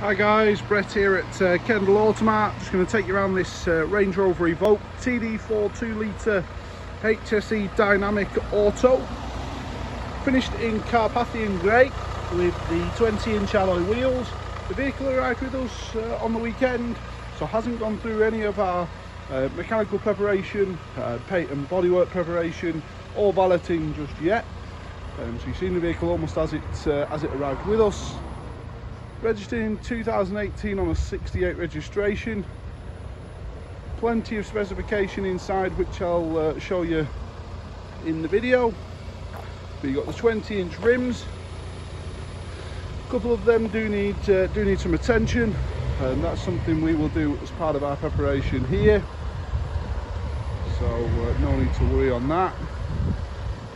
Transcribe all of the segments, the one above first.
Hi guys, Brett here at uh, Kendal Automart. Just going to take you around this uh, Range Rover Evoque TD4 2 litre HSE Dynamic Auto. Finished in Carpathian Grey with the 20 inch alloy wheels. The vehicle arrived with us uh, on the weekend, so hasn't gone through any of our uh, mechanical preparation, uh, paint and bodywork preparation, or valeting just yet. Um, so you've seen the vehicle almost as it, uh, as it arrived with us registered in 2018 on a 68 registration. Plenty of specification inside which I'll uh, show you in the video. But you got the 20 inch rims. A couple of them do need uh, do need some attention and that's something we will do as part of our preparation here. So uh, no need to worry on that.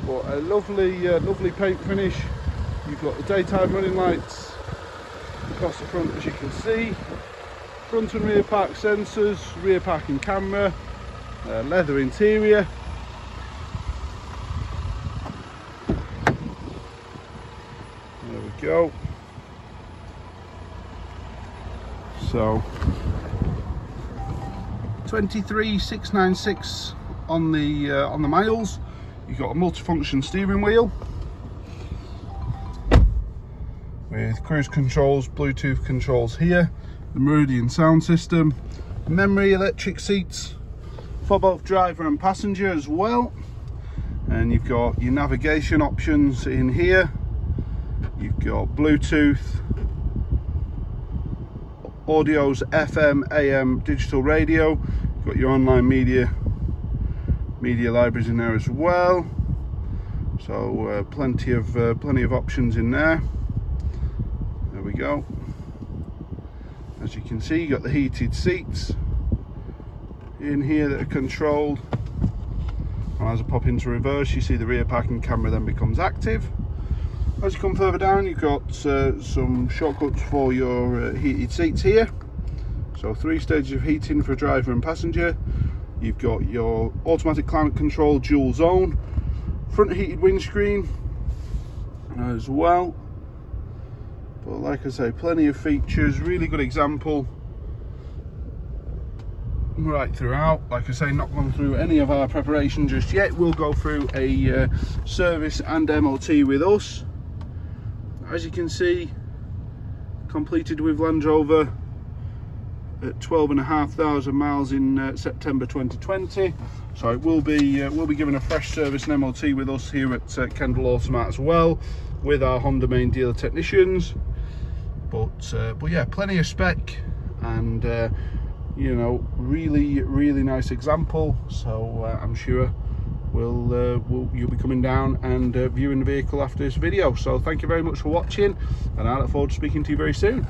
But a lovely uh, lovely paint finish. You've got the daytime running lights across the front as you can see. Front and rear park sensors rear parking camera uh, leather interior. There we go. So 23696 on the uh, on the miles. You've got a multifunction steering wheel with cruise controls, Bluetooth controls here, the Meridian sound system, memory electric seats for both driver and passenger as well. And you've got your navigation options in here. You've got Bluetooth, audio's FM, AM, digital radio. You've got your online media, media libraries in there as well. So uh, plenty of uh, plenty of options in there we go. As you can see you got the heated seats in here that are controlled. And as I pop into reverse. You see the rear parking camera then becomes active. As you come further down you've got uh, some shortcuts for your uh, heated seats here. So three stages of heating for driver and passenger. You've got your automatic climate control dual zone front heated windscreen as well but like I say plenty of features really good example. Right throughout like I say not gone through any of our preparation just yet. We'll go through a uh, service and MOT with us. As you can see completed with Land Rover at 12 and a half thousand miles in uh, September 2020 so it will be uh, we'll be given a fresh service and MOT with us here at uh, Kendal Automart as well with our Honda main dealer technicians but uh, but yeah plenty of spec and uh, you know really really nice example. So uh, I'm sure we'll, uh, we'll, you'll be coming down and uh, viewing the vehicle after this video. So thank you very much for watching and I look forward to speaking to you very soon